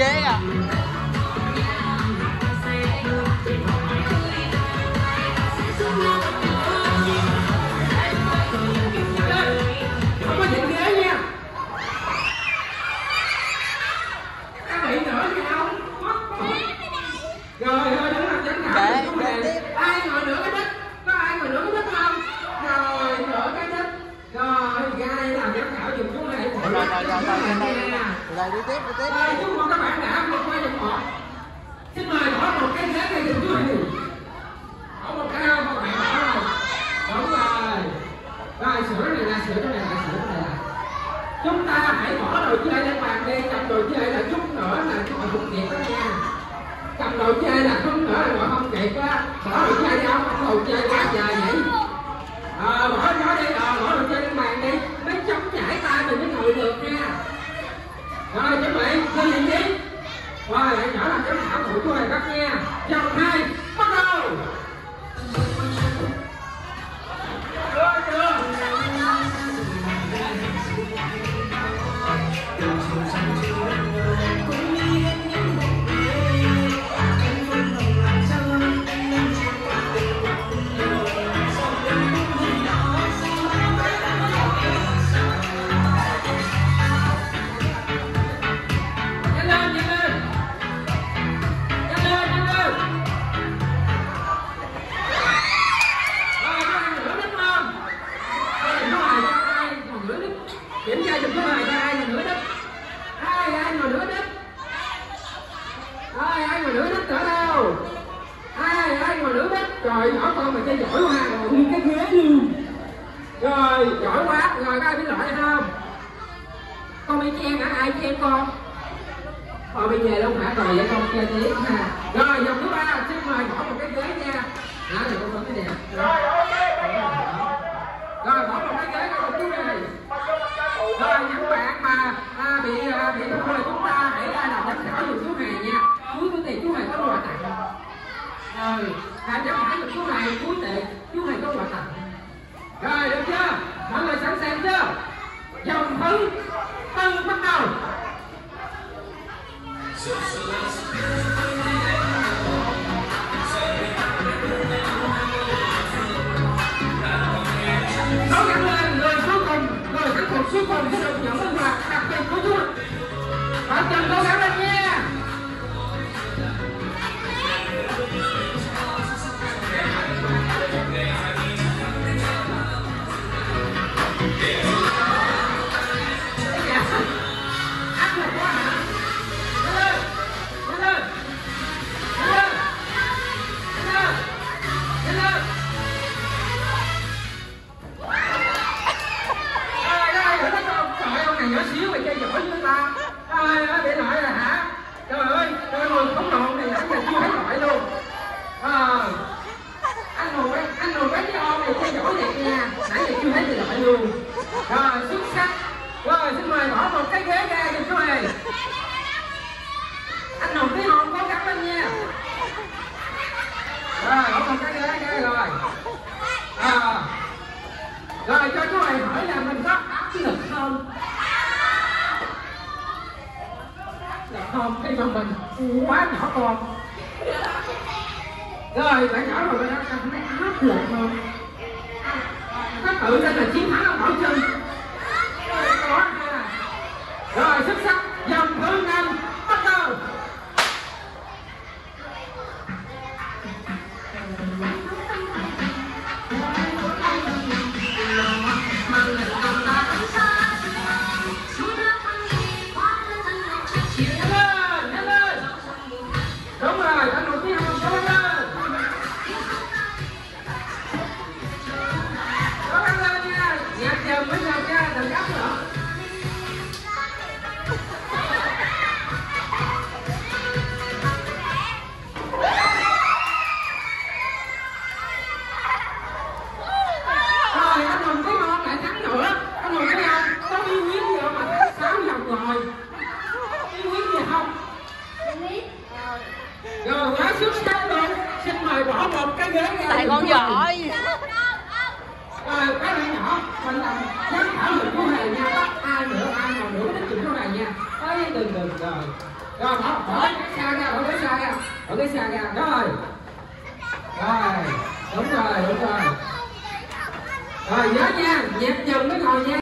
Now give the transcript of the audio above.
ghế không. Rồi rồi rồi rồi rồi rồi rồi, đi tiếp đi tiếp. Rồi, chúc mừng các bạn đã vượt qua vòng một xin mời bỏ một cái ghế này cho quý này bỏ một cái không các bạn bỏ rồi đúng rồi rồi sửa này là sửa cái này là sửa cái này là. Chúng ta hãy bỏ đồ chơi lên bàn đi, cầm đồ chơi là chút nữa là chúng ta cũng kịp đó nha. Cầm đồ chơi là chút nữa là không kịp á. Bỏ đồ chơi đi không đồ chơi quá trời vậy. Ờ bỏ nó đi ờ bỏ đồ chơi lên bàn đi mới chống chảy tay mình mới ngồi được nha rồi chuẩn bị lên vị trí rồi hãy là chấm thảo khảo của chú này các nha vòng hai, bắt đầu. Kiểm tra giùm số này ai ngồi nửa đất, ai ai ngồi nửa đất, ai ai ngồi nửa đất ở đâu ai ai ngồi nửa đất, trời nhỏ con mà chơi giỏi quá ngồi nguyên cái ghế luôn rồi giỏi quá rồi có ai biết loại không con bị chen hả ai chen con Thôi bây giờ đâu hả rồi vậy con chơi tiếp ha Rồi vòng thứ ba xin mời bỏ một cái ghế nha Đó thì con cái đẹp Rồi Rồi bỏ một cái ghế Rồi đã giám khảo được chú này cuối tệ, chú này có quà tặng Rồi, được chưa? Mọi người sẵn sàng chưa? Dòng thứ tư bắt đầu. Anh Hùng tí hồn cố gắng lên nha. Rồi, bỏ một cái ghế ra rồi. À, rồi cho chú này hỏi là mình có áp lực không? Là không, khi mà mình quá nhỏ con Rồi, bạn nhỏ rồi bạn cảm thấy áp lực không? Có tự ra là chiến thắng giỏi Rồi, cái bạn nhỏ. Mình làm giám khảo giùm chú này nha. Bắt ai nữa, ai nào nữa thích giùm chú này nha. Ê, đừng đừng rồi rồi bỏ bỏ cái xa ra bỏ cái xa ra. Bỏ cái xa ra. Rồi. Rồi đúng rồi đúng rồi. Rồi nhớ nha. Nhịp dừng mới ngồi nha